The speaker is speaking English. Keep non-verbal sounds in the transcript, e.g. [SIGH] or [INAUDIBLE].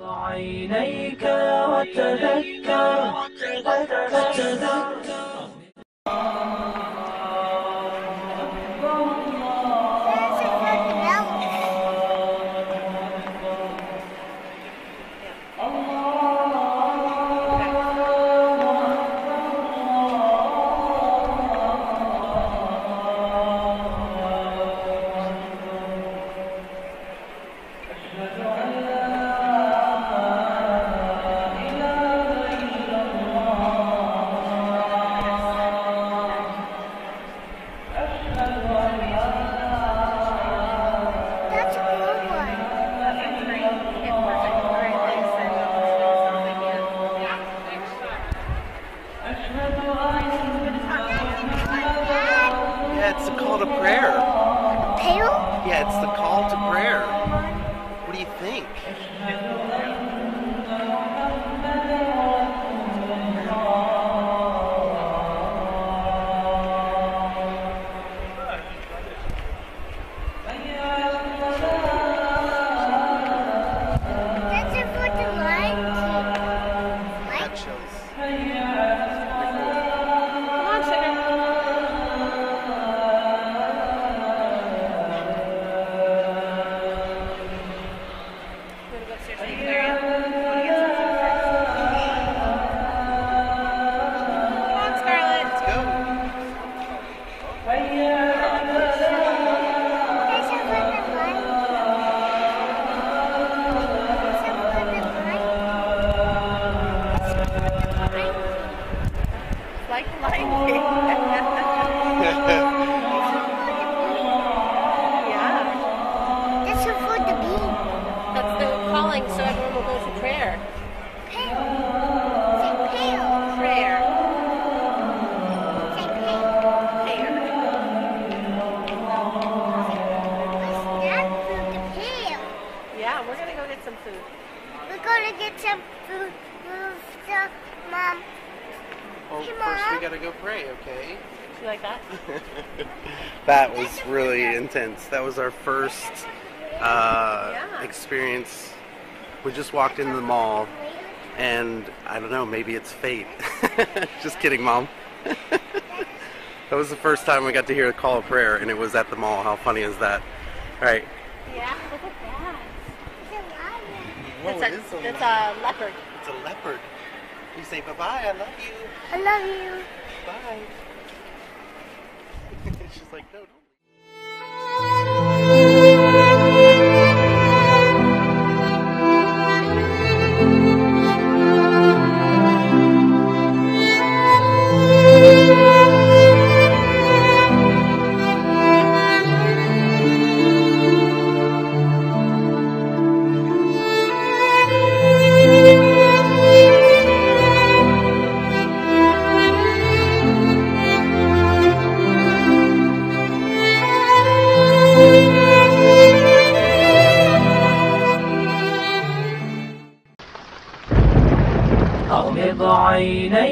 عينيك وتذكر. وتذكر. It's the call to prayer. Pail? Yeah, it's the call to prayer. What do you think? Like Lion King. yeah. That's it for the bee. That's the calling so everyone will go to prayer. Say. Prayer. Say. Prayer. What's that for the pail? Yeah, we're gonna go get some food. We're gonna get some food. Mom. Well, Hey, first we gotta go pray, okay? You like that? [LAUGHS] that was really intense. That was our first uh, Yeah. experience. We just walked into the mall, and I don't know, maybe it's fate. [LAUGHS] just kidding, Mom. [LAUGHS] that was the first time we got to hear the call of prayer, and it was at the mall. How funny is that? All right. Yeah. Look at that. Whoa, That's a, is so that's nice. a leopard. It's a leopard. You say bye bye. I love you. I love you. Bye. [LAUGHS] She's like, no, don't. عينيك